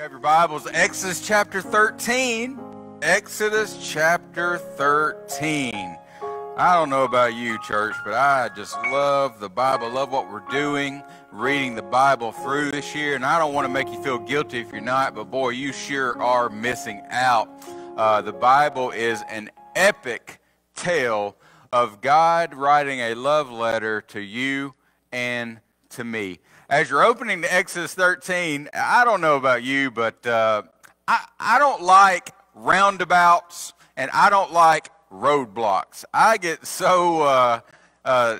you have your Bibles, Exodus chapter 13. Exodus chapter 13. I don't know about you, church, but I just love the Bible, love what we're doing, reading the Bible through this year. And I don't want to make you feel guilty if you're not, but boy, you sure are missing out. Uh, the Bible is an epic tale of God writing a love letter to you and to me. As you're opening to Exodus 13, I don't know about you, but uh, I, I don't like roundabouts and I don't like roadblocks. I get so uh, uh,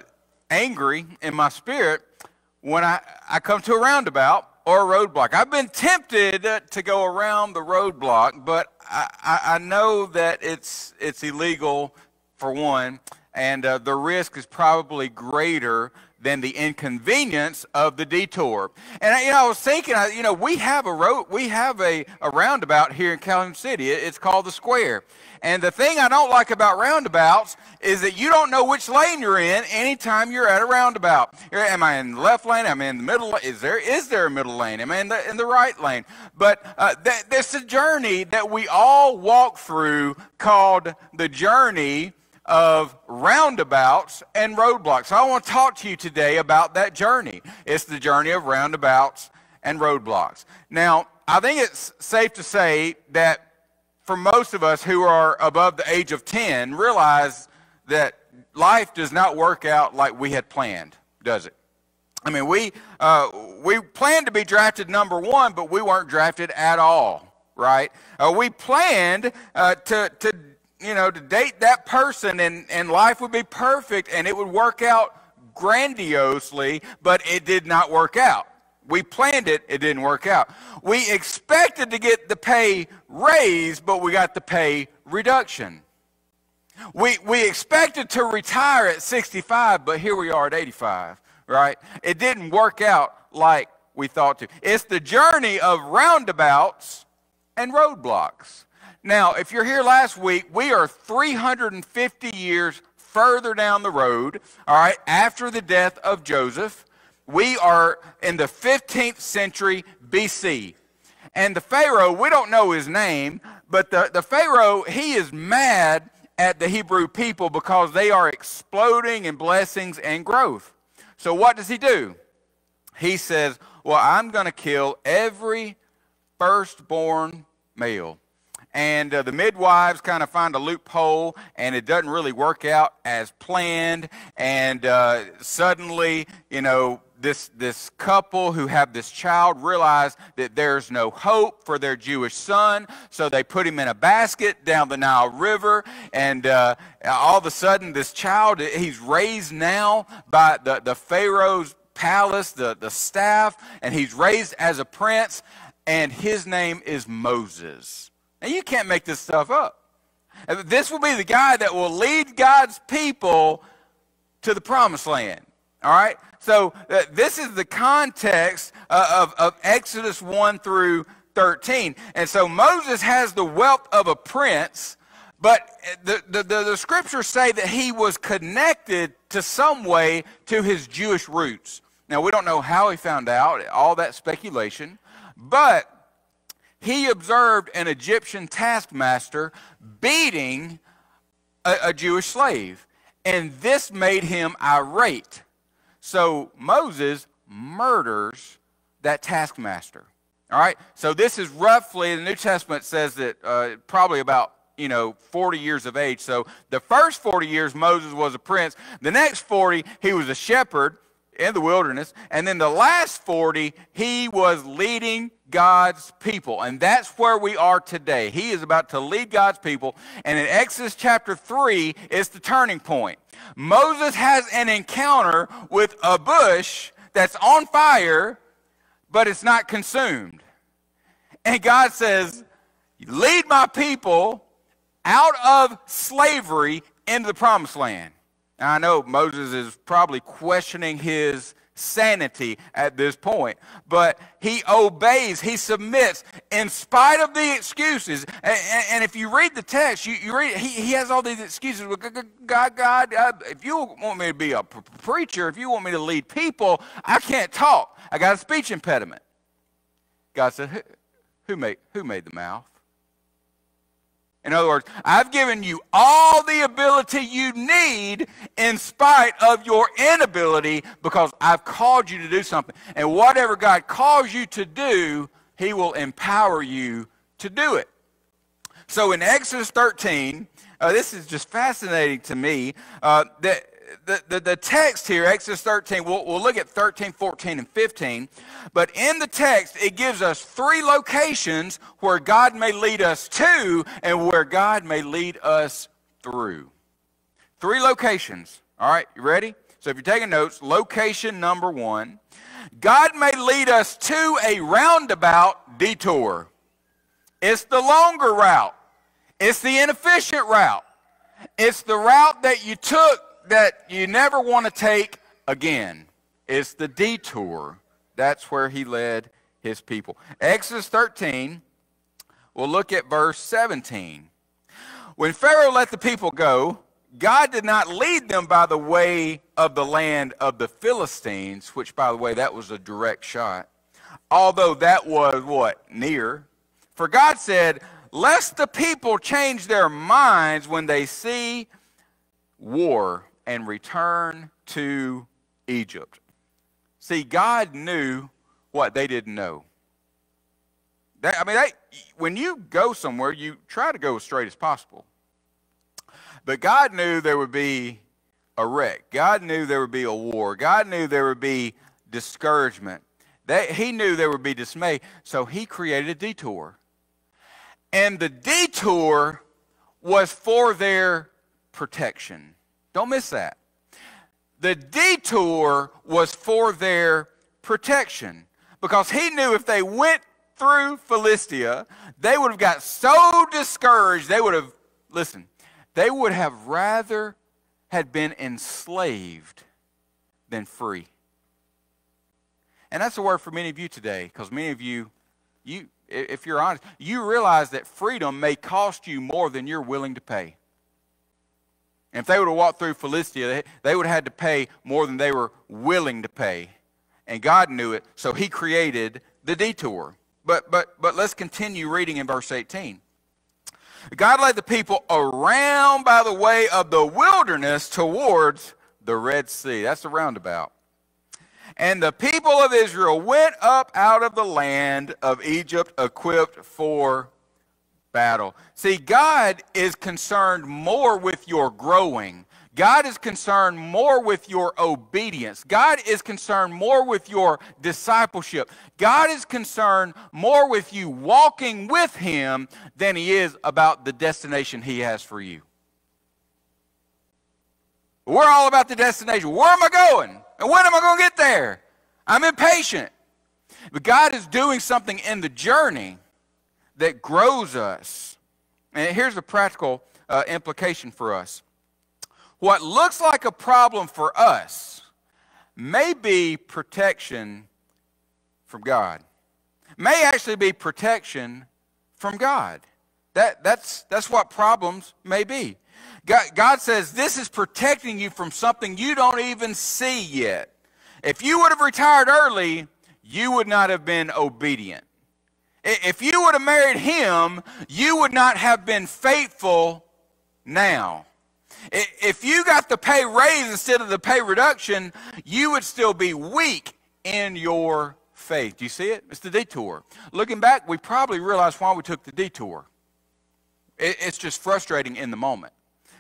angry in my spirit when I, I come to a roundabout or a roadblock. I've been tempted to go around the roadblock, but I, I, I know that it's, it's illegal for one, and uh, the risk is probably greater than the inconvenience of the detour. And you know, I was thinking, you know, we have a road, we have a, a roundabout here in Calhoun City. It's called the Square. And the thing I don't like about roundabouts is that you don't know which lane you're in anytime you're at a roundabout. Am I in the left lane? Am I in the middle? Is there is there a middle lane? Am I in the in the right lane? But uh, there's a journey that we all walk through called the journey of roundabouts and roadblocks. I want to talk to you today about that journey. It's the journey of roundabouts and roadblocks. Now, I think it's safe to say that for most of us who are above the age of 10, realize that life does not work out like we had planned, does it? I mean, we, uh, we planned to be drafted number one, but we weren't drafted at all, right? Uh, we planned uh, to, to you know, to date that person and, and life would be perfect and it would work out grandiosely, but it did not work out. We planned it, it didn't work out. We expected to get the pay raise, but we got the pay reduction. We, we expected to retire at 65, but here we are at 85, right? It didn't work out like we thought to. It's the journey of roundabouts and roadblocks. Now, if you're here last week, we are 350 years further down the road, all right, after the death of Joseph. We are in the 15th century BC. And the Pharaoh, we don't know his name, but the, the Pharaoh, he is mad at the Hebrew people because they are exploding in blessings and growth. So what does he do? He says, Well, I'm going to kill every firstborn male and uh, the midwives kind of find a loophole and it doesn't really work out as planned and uh, suddenly you know this this couple who have this child realize that there's no hope for their Jewish son, so they put him in a basket down the Nile River, and uh, all of a sudden this child he's raised now by the the Pharaoh's palace, the the staff, and he's raised as a prince, and his name is Moses. Now, you can't make this stuff up. This will be the guy that will lead God's people to the promised land. All right? So, uh, this is the context uh, of, of Exodus 1 through 13. And so, Moses has the wealth of a prince, but the, the, the, the scriptures say that he was connected to some way to his Jewish roots. Now, we don't know how he found out, all that speculation, but he observed an Egyptian taskmaster beating a, a, Jewish slave, and this made him irate. So Moses murders that taskmaster. All right, so this is roughly, the New Testament says that uh, probably about you know 40 years of age. So the first 40 years Moses was a prince, the next 40 he was a shepherd in the wilderness. And then the last 40, he was leading God's people. And that's where we are today. He is about to lead God's people. And in Exodus chapter 3 is the turning point. Moses has an encounter with a bush that's on fire, but it's not consumed. And God says, Lead my people out of slavery into the promised land. Now, I know Moses is probably questioning his sanity at this point, but he obeys, he submits in spite of the excuses. And, and if you read the text, you, you read he, he has all these excuses. God, God, God, if you want me to be a preacher, if you want me to lead people, I can't talk. I got a speech impediment. God said, who, who made, who made the mouth? In other words, I've given you all the ability you need in spite of your inability because I've called you to do something. And whatever God calls you to do, He will empower you to do it. So in Exodus 13, uh, this is just fascinating to me. Uh, that the, the, the, text here, Exodus 13, we'll, we'll look at 13, 14, and 15. But in the text, it gives us three locations where God may lead us to and where God may lead us through. Three locations. All right, you ready? So if you're taking notes, location number one God may lead us to a roundabout detour. It's the longer route, it's the inefficient route, it's the route that you took that you never want to take again. is the detour. That's where he led his people. Exodus 13, we'll look at verse 17. When Pharaoh let the people go, God did not lead them by the way of the land of the Philistines, which, by the way, that was a direct shot, although that was what? Near. For God said, Lest the people change their minds when they see war and return to Egypt. See, God knew what they didn't know. They, I mean, they, when you go somewhere, you try to go as straight as possible. But God knew there would be a wreck. God knew there would be a war. God knew there would be discouragement. He knew there would be dismay. So he created a detour. And the detour was for their protection. Don't miss that. The detour was for their protection because he knew if they went through Philistia, they would have got so discouraged, they would have, listen, they would have rather had been enslaved than free. And that's a word for many of you today because many of you, you, if you're honest, you realize that freedom may cost you more than you're willing to pay. And if they would have walked through Philistia, they, they would have had to pay more than they were willing to pay. And God knew it, so he created the detour. But, but, but let's continue reading in verse 18. God led the people around by the way of the wilderness towards the Red Sea. That's the roundabout. And the people of Israel went up out of the land of Egypt equipped for battle. See, God is concerned more with your growing. God is concerned more with your obedience. God is concerned more with your discipleship. God is concerned more with you walking with Him than He is about the destination He has for you. We're all about the destination. Where am I going? And when am I going to get there? I'm impatient. But God is doing something in the journey that grows us. And here's a practical uh, implication for us. What looks like a problem for us may be protection from God, may actually be protection from God. That, that's, that's what problems may be. God, God says this is protecting you from something you don't even see yet. If you would have retired early, you would not have been obedient. If you would have married him, you would not have been faithful now. If you got the pay raise instead of the pay reduction, you would still be weak in your faith. Do you see it? It's the detour. Looking back, we probably realized why we took the detour. It's just frustrating in the moment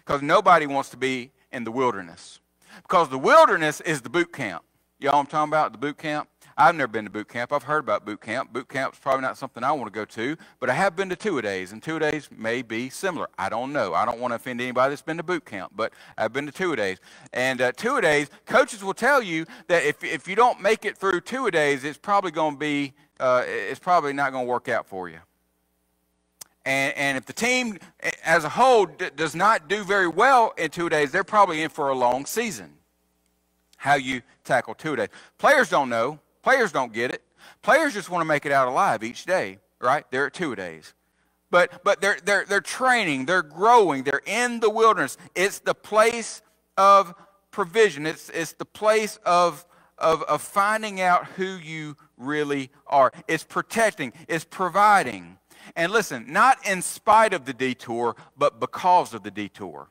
because nobody wants to be in the wilderness. Because the wilderness is the boot camp. Y'all, I'm talking about the boot camp. I've never been to boot camp. I've heard about boot camp. Boot camp's probably not something I want to go to, but I have been to two a days, and two a days may be similar. I don't know. I don't want to offend anybody that's been to boot camp, but I've been to two a days. And uh, two a days, coaches will tell you that if, if you don't make it through two a days, it's probably going to be, uh, it's probably not going to work out for you. And, and if the team as a whole does not do very well in two days, they're probably in for a long season. How you tackle two days. Players don't know. Players don't get it. Players just want to make it out alive each day, right? They're at two days. But, but they're, they're, they're training, they're growing, they're in the wilderness. It's the place of provision, it's, it's the place of, of, of finding out who you really are. It's protecting, it's providing. And listen, not in spite of the detour, but because of the detour.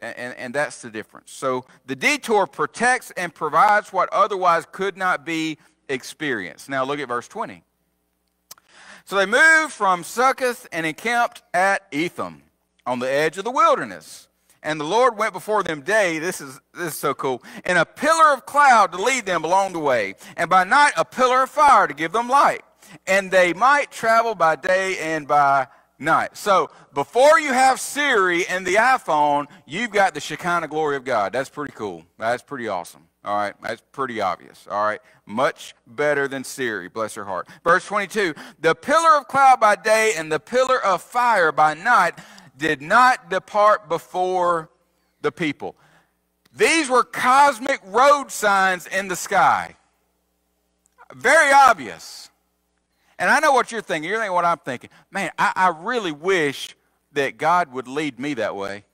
And, and, and, that's the difference. So the detour protects and provides what otherwise could not be experienced. Now look at verse 20. So they moved from Succoth and encamped at Etham on the edge of the wilderness. And the Lord went before them day, this is, this is so cool, in a pillar of cloud to lead them along the way, and by night a pillar of fire to give them light. And they might travel by day and by night. So before you have Siri and the iPhone, you've got the Shekinah glory of God. That's pretty cool. That's pretty awesome. All right, that's pretty obvious. All right, much better than Siri, bless her heart. Verse 22 The pillar of cloud by day and the pillar of fire by night did not depart before the people. These were cosmic road signs in the sky. Very obvious. And I know what you're thinking. You're thinking what I'm thinking. Man, I, I really wish that God would lead me that way.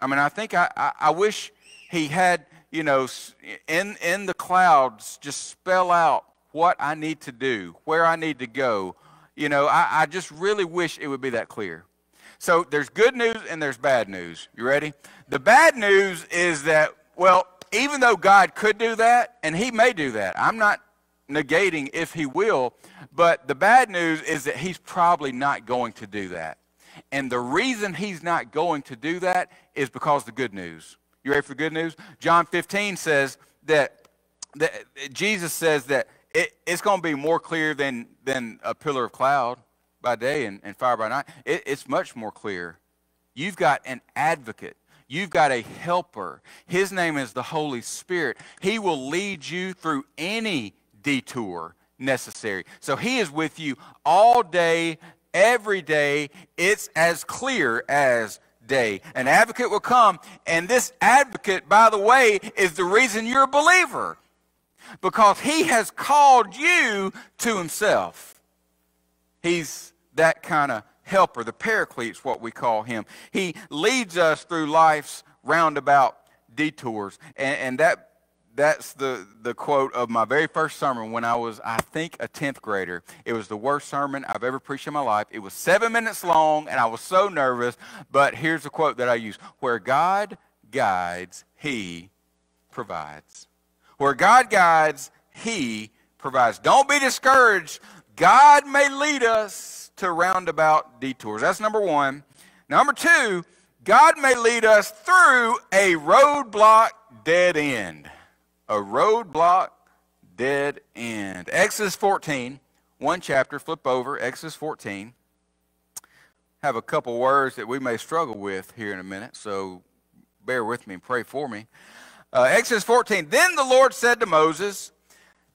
I mean, I think I, I, I wish He had, you know, in, in the clouds, just spell out what I need to do, where I need to go. You know, I, I just really wish it would be that clear. So there's good news and there's bad news. You ready? The bad news is that, well, even though God could do that, and He may do that, I'm not negating if He will, but the bad news is that He's probably not going to do that. And the reason He's not going to do that is because the good news. You ready for good news? John 15 says that, that Jesus says that it, it's going to be more clear than, than a pillar of cloud by day and, and fire by night, it, it's much more clear. You've got an advocate. You've got a helper. His name is the Holy Spirit. He will lead you through any detour necessary. So he is with you all day, every day. It's as clear as day. An advocate will come, and this advocate, by the way, is the reason you're a believer because he has called you to himself. He's that kind of helper. The paraclete's what we call him. He leads us through life's roundabout detours. And, and that that's the, the quote of my very first sermon when I was, I think, a 10th grader. It was the worst sermon I've ever preached in my life. It was seven minutes long, and I was so nervous. But here's the quote that I use Where God guides, He provides. Where God guides, He provides. Don't be discouraged. God may lead us to roundabout detours. That's number one. Number two, God may lead us through a roadblock dead end. A roadblock dead end. Exodus 14, one chapter, flip over, Exodus 14. Have a couple words that we may struggle with here in a minute, so bear with me and pray for me. Uh, Exodus 14. Then the Lord said to Moses,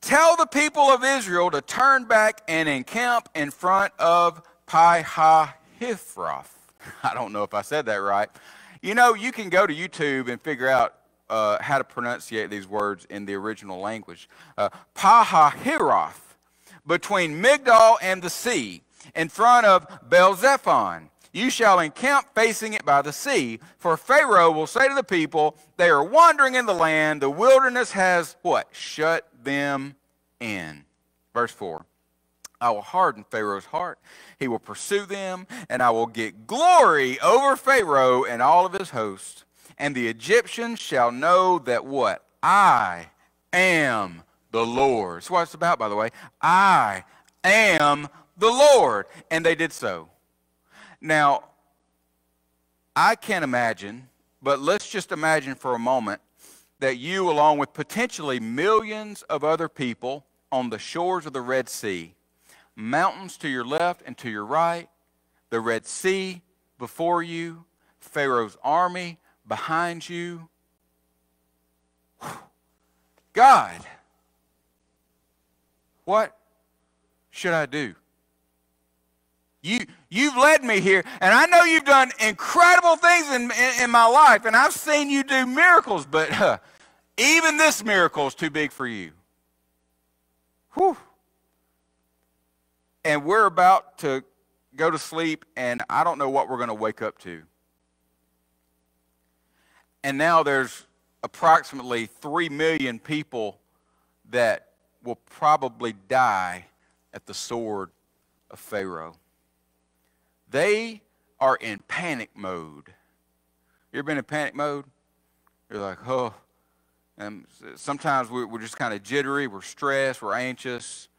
Tell the people of Israel to turn back and encamp in front of pi-ha-hithroth I don't know if I said that right. You know, you can go to YouTube and figure out uh, how to pronunciate these words in the original language. Uh, Pahahiroth, between Migdol and the sea, in front of Baal-zephon. You shall encamp facing it by the sea, for Pharaoh will say to the people, They are wandering in the land, the wilderness has what? Shut them in. Verse 4 I will harden Pharaoh's heart. He will pursue them, and I will get glory over Pharaoh and all of his hosts. And the Egyptians shall know that what? I am the Lord. That's what it's about, by the way. I am the Lord. And they did so. Now, I can't imagine, but let's just imagine for a moment that you, along with potentially millions of other people on the shores of the Red Sea, mountains to your left and to your right, the Red Sea before you, Pharaoh's army behind you. God, what should I do? You, you've led me here, and I know you've done incredible things in, in, in my life, and I've seen you do miracles, but uh, even this miracle is too big for you. Whew. And we're about to go to sleep, and I don't know what we're going to wake up to. And now there's approximately 3 million people that will probably die at the sword of Pharaoh. They are in panic mode. You ever been in panic mode? You're like, oh. And sometimes we're just kind of jittery, we're stressed, we're anxious,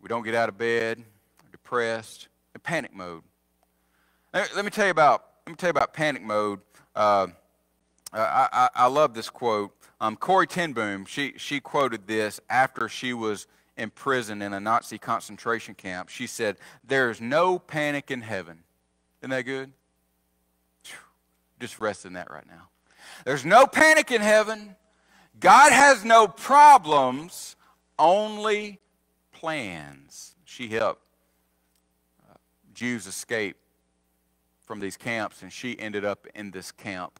we don't get out of bed, depressed, in panic mode. Let me tell you about let me tell you about panic mode. Uh, I, I, love this quote. Um, Corrie ten Boom, she, she quoted this after she was in prison in a Nazi concentration camp. She said, There's no panic in heaven. Isn't that good? Just rest in that right now. There's no panic in heaven. God has no problems, only plans. She helped uh, Jews escape from these camps, and she ended up in this camp.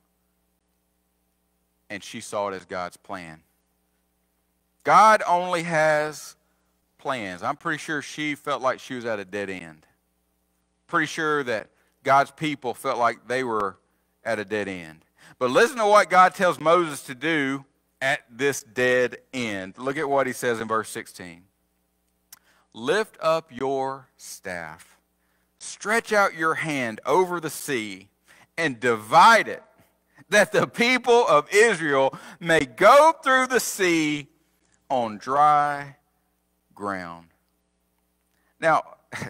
And she saw it as God's plan. God only has plans. I'm pretty sure she felt like she was at a dead end. Pretty sure that God's people felt like they were at a dead end. But listen to what God tells Moses to do at this dead end. Look at what he says in verse 16. Lift up your staff, stretch out your hand over the sea, and divide it, that the people of Israel may go through the sea on dry ground. Now,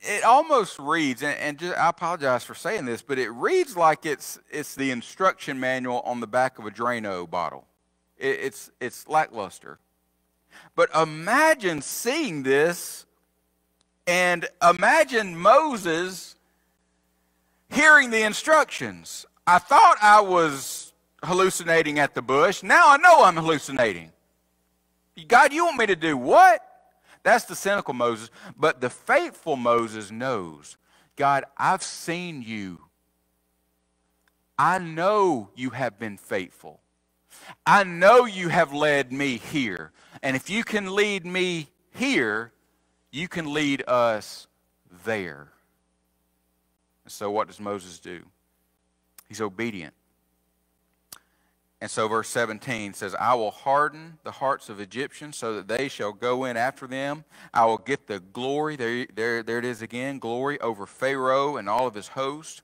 it almost reads, and, just, I apologize for saying this, but it reads like it's, it's the instruction manual on the back of a Drano bottle. It, it's, it's lackluster. But imagine seeing this, and imagine Moses hearing the instructions. I thought I was hallucinating at the bush. Now I know I'm hallucinating. God, you want me to do what? That's the cynical Moses. But the faithful Moses knows God, I've seen you. I know you have been faithful. I know you have led me here. And if you can lead me here, you can lead us there. And so, what does Moses do? He's obedient. And so, verse 17 says, I will harden the hearts of Egyptians so that they shall go in after them. I will get the glory, there, there, there it is again, glory over Pharaoh and all of his host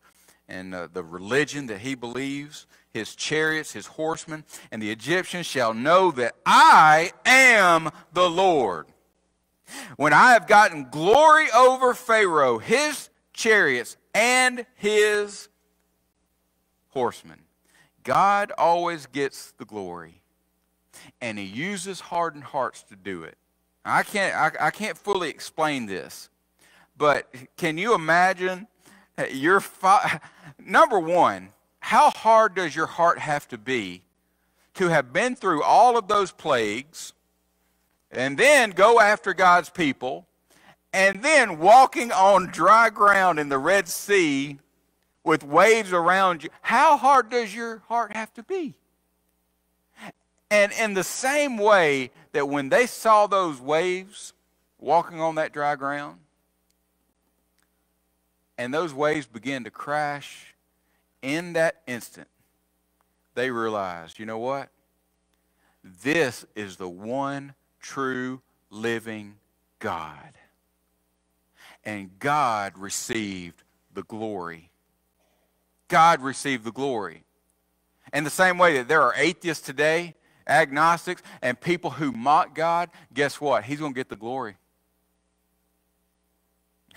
and uh, the religion that he believes, his chariots, his horsemen. And the Egyptians shall know that I am the Lord. When I have gotten glory over Pharaoh, his chariots, and his horsemen. God always gets the glory, and He uses hardened hearts to do it. I can't, I, I can't fully explain this, but can you imagine your fa- number one? How hard does your heart have to be to have been through all of those plagues, and then go after God's people, and then walking on dry ground in the Red Sea with waves around you, how hard does your heart have to be? And in the same way that when they saw those waves walking on that dry ground, and those waves began to crash, in that instant, they realized, you know what? This is the one true living God. And God received the glory God receive the glory. In the same way that there are atheists today, agnostics, and people who mock God, guess what? He's going to get the glory.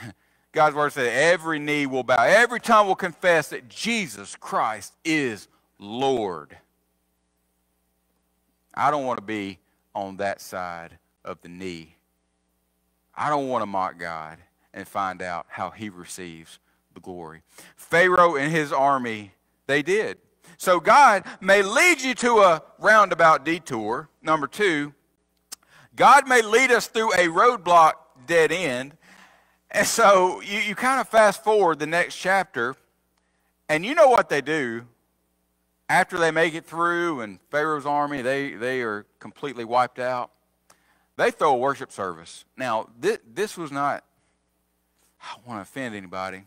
God's word says every knee will bow, every tongue will confess that Jesus Christ is Lord. I don't want to be on that side of the knee. I don't want to mock God and find out how he receives the glory. Pharaoh and his army, they did. So God may lead you to a roundabout detour. Number two, God may lead us through a roadblock dead end. And so you, you kind of fast forward the next chapter, and you know what they do. After they make it through and Pharaoh's army, they, they are completely wiped out. They throw a worship service. Now, this, this was not, I don't want to offend anybody,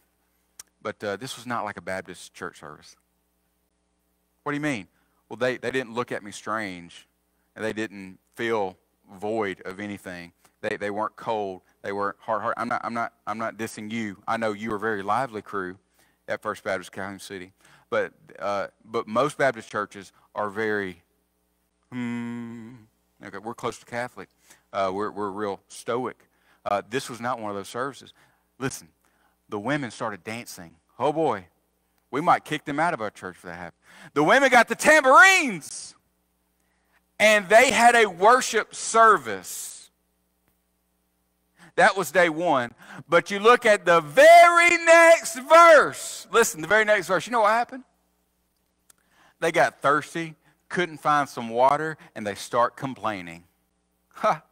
but uh, this was not like a Baptist church service. What do you mean? Well, they, they didn't look at me strange, and they didn't feel void of anything. They, they weren't cold. They were hard, hard. I'm not, I'm, not, I'm not dissing you. I know you were a very lively crew at First Baptist Calhoun City. But, uh, but most Baptist churches are very, hmm, okay, we're close to Catholic. Uh, we're, we're real stoic. Uh, this was not one of those services. Listen, the women started dancing. Oh boy, we might kick them out of our church for that happened. The women got the tambourines, and they had a worship service. That was day one. But you look at the very next verse. Listen, the very next verse. You know what happened? They got thirsty, couldn't find some water, and they start complaining. Ha.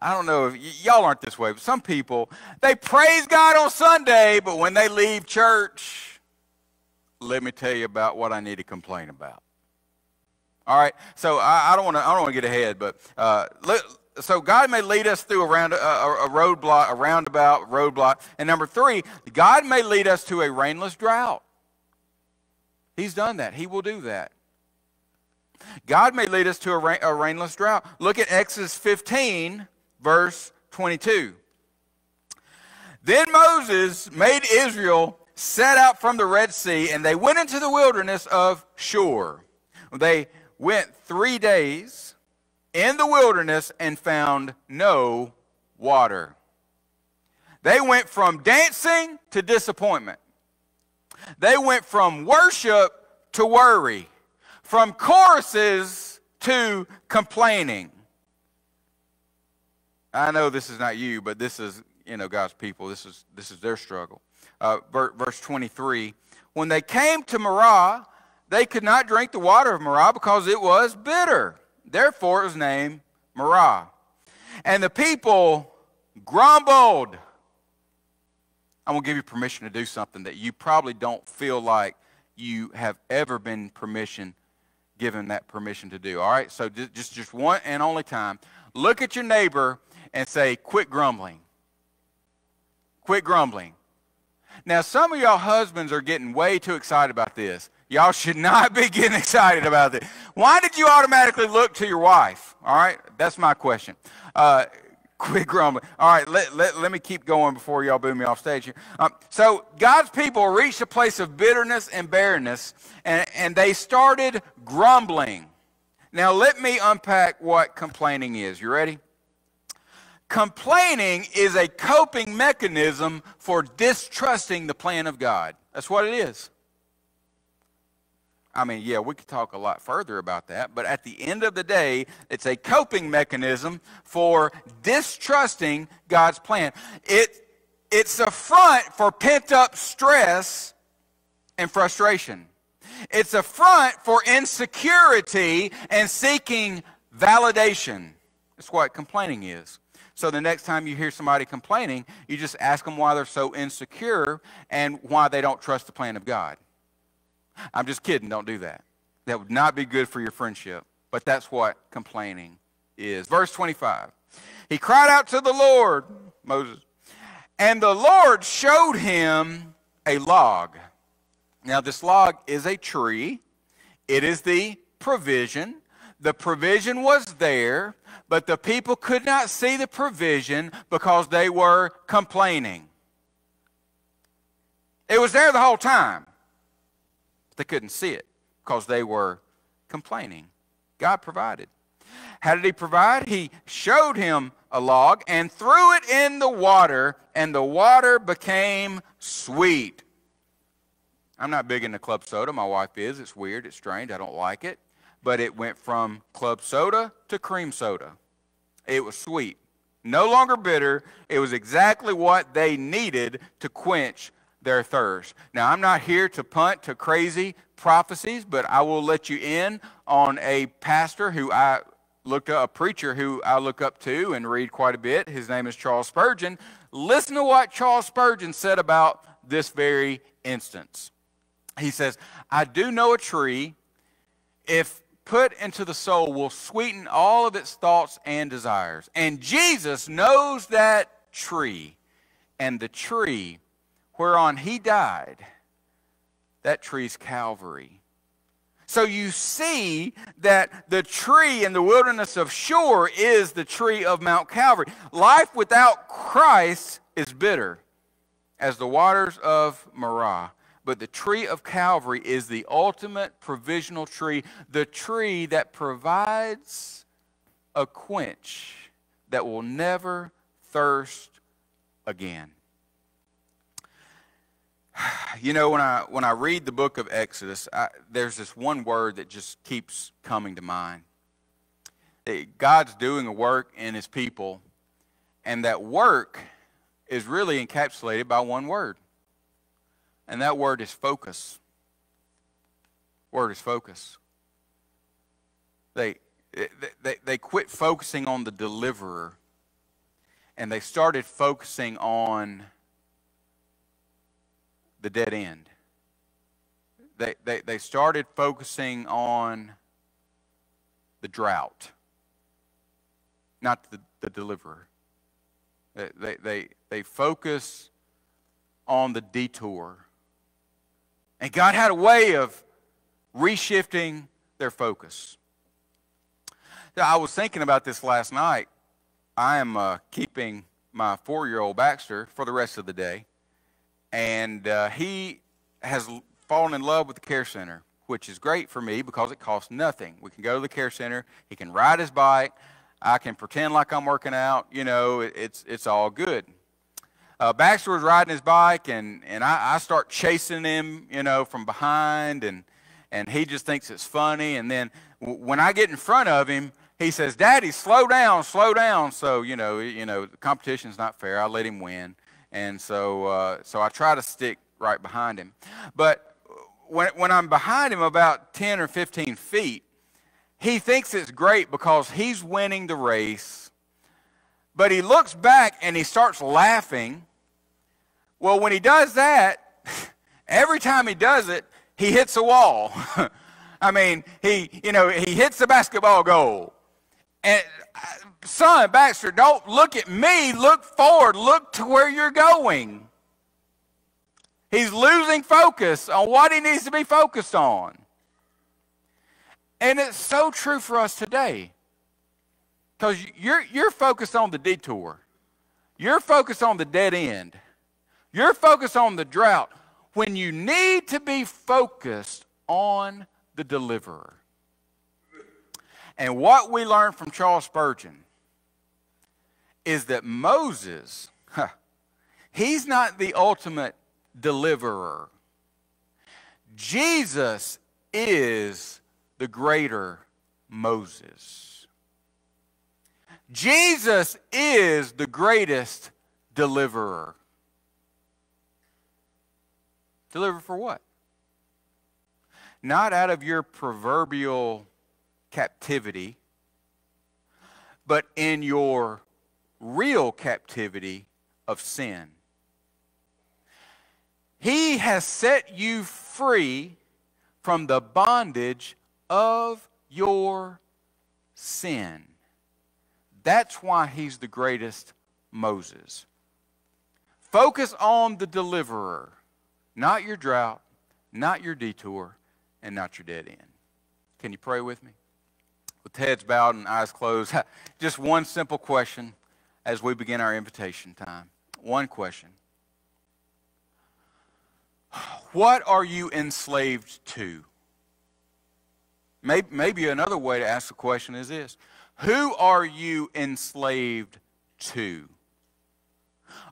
I don't know if y- y'all aren't this way, but some people, they praise God on Sunday, but when they leave church, let me tell you about what I need to complain about. All right, so I, don't want to. I don't want to get ahead, but uh, so God may lead us through a, round, a, a roadblock, a roundabout roadblock, and number three, God may lead us to a rainless drought. He's done that. He will do that. God may lead us to a, rain, a rainless drought. Look at Exodus 15, verse 22. Then Moses made Israel set out from the Red Sea, and they went into the wilderness of Shur. They went three days in the wilderness and found no water. They went from dancing to disappointment. They went from worship to worry, from choruses to complaining. I know this is not you, but this is, you know, God's people. This is, this is their struggle. Uh, verse 23 When they came to Marah, they could not drink the water of Marah because it was bitter. Therefore, it was named Marah. And the people grumbled. I'm going to give you permission to do something that you probably don't feel like you have ever been permission given that permission to do. All right? So just just one and only time. Look at your neighbor and say, quit grumbling. Quit grumbling. Now, some of y'all husbands are getting way too excited about this. Y'all should not be getting excited about this. Why did you automatically look to your wife? All right, that's my question. Uh, quit grumbling. All right, let, let, let me keep going before y'all boo me off stage here. Um, so, God's people reached a place of bitterness and barrenness, and, and they started grumbling. Now, let me unpack what complaining is. You ready? Complaining is a coping mechanism for distrusting the plan of God. That's what it is. I mean, yeah, we could talk a lot further about that, but at the end of the day, it's a coping mechanism for distrusting God's plan. It, it's a front for pent up stress and frustration. It's a front for insecurity and seeking validation. That's what complaining is. So the next time you hear somebody complaining, you just ask them why they're so insecure and why they don't trust the plan of God. I'm just kidding. Don't do that. That would not be good for your friendship. But that's what complaining is. Verse 25. He cried out to the Lord, Moses, and the Lord showed him a log. Now, this log is a tree, it is the provision. The provision was there, but the people could not see the provision because they were complaining. It was there the whole time. But they couldn't see it because they were complaining. God provided. How did He provide? He showed him a log and threw it in the water, and the water became sweet. I'm not big into club soda. My wife is. It's weird. It's strange. I don't like it but it went from club soda to cream soda. It was sweet, no longer bitter. It was exactly what they needed to quench their thirst. Now, I'm not here to punt to crazy prophecies, but I will let you in on a pastor who I looked up, a preacher who I look up to and read quite a bit. His name is Charles Spurgeon. Listen to what Charles Spurgeon said about this very instance. He says, I do know a tree if put into the soul will sweeten all of its thoughts and desires. And Jesus knows that tree, and the tree whereon he died, that tree's Calvary. So you see that the tree in the wilderness of Shur is the tree of Mount Calvary. Life without Christ is bitter as the waters of Marah. But the tree of Calvary is the ultimate provisional tree, the tree that provides a quench that will never thirst again. You know, when I when I read the book of Exodus, I, there's this one word that just keeps coming to mind. God's doing a work in His people, and that work is really encapsulated by one word, and that word is focus. Word is focus. They they they quit focusing on the deliverer, and they started focusing on the dead end. They, they, they started focusing on the drought, not the, the deliverer. They, they, they, focus on the detour. And God had a way of reshifting their focus. I was thinking about this last night. I am uh, keeping my four year old Baxter for the rest of the day and uh, he has fallen in love with the care center, which is great for me because it costs nothing. We can go to the care center. He can ride his bike. I can pretend like I'm working out. You know, it, it's it's all good. Uh, Baxter was riding his bike, and and I, I start chasing him, you know, from behind, and and he just thinks it's funny. And then when I get in front of him, he says, "Daddy, slow down, slow down." So you know, you know, the competition's not fair. I let him win and so uh, so I try to stick right behind him. But when when I'm behind him about 10 or 15 feet, he thinks it's great because he's winning the race. But he looks back and he starts laughing. Well, when he does that, every time he does it, he hits a wall. I mean, he, you know, he hits the basketball goal. And uh, son, Baxter, don't look at me. Look forward. Look to where you're going. He's losing focus on what he needs to be focused on. And it's so true for us today. Because you're, you're focused on the detour. You're focused on the dead end. You're focused on the drought when you need to be focused on the deliverer. And what we learn from Charles Spurgeon is that Moses, huh, he's not the ultimate deliverer. Jesus is the greater Moses. Jesus is the greatest deliverer. Deliver for what? Not out of your proverbial captivity, but in your real captivity of sin. He has set you free from the bondage of your sin. That's why he's the greatest Moses. Focus on the deliverer, not your drought, not your detour, and not your dead end. Can you pray with me? With heads bowed and eyes closed, just one simple question as we begin our invitation time. One question What are you enslaved to? Maybe, another way to ask the question is this Who are you enslaved to?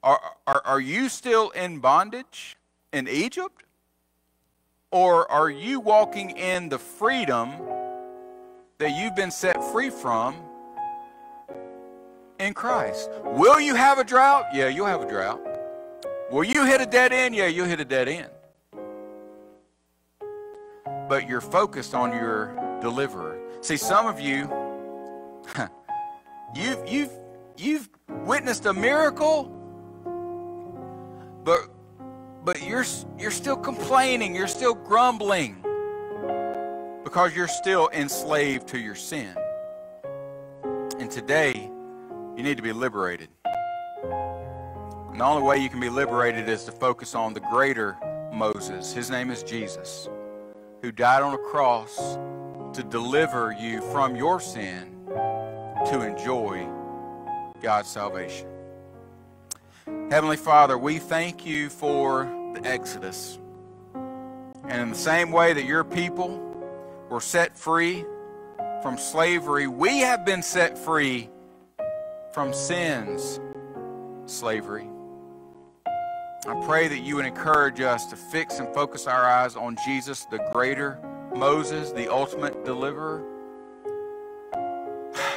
Are, are, are you still in bondage in Egypt? Or are you walking in the freedom that you've been set free from in Christ. Will you have a drought? Yeah, you'll have a drought. Will you hit a dead end? Yeah, you'll hit a dead end. But you're focused on your deliverer. See, some of you, you've, you've, you've witnessed a miracle, but, but you're, you're still complaining, you're still grumbling because you're still enslaved to your sin. And today, you need to be liberated. And the only way you can be liberated is to focus on the greater Moses. His name is Jesus. who died on a cross to deliver you from your sin to enjoy God's salvation. Heavenly Father, we thank you for the Exodus. And in the same way that your people were set free from slavery, we have been set free from sin's slavery. I pray that you would encourage us to fix and focus our eyes on Jesus, the greater Moses, the ultimate deliverer,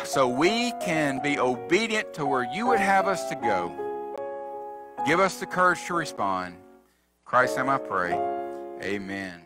so we can be obedient to where you would have us to go. Give us the courage to respond. Christ, name I pray. Amen.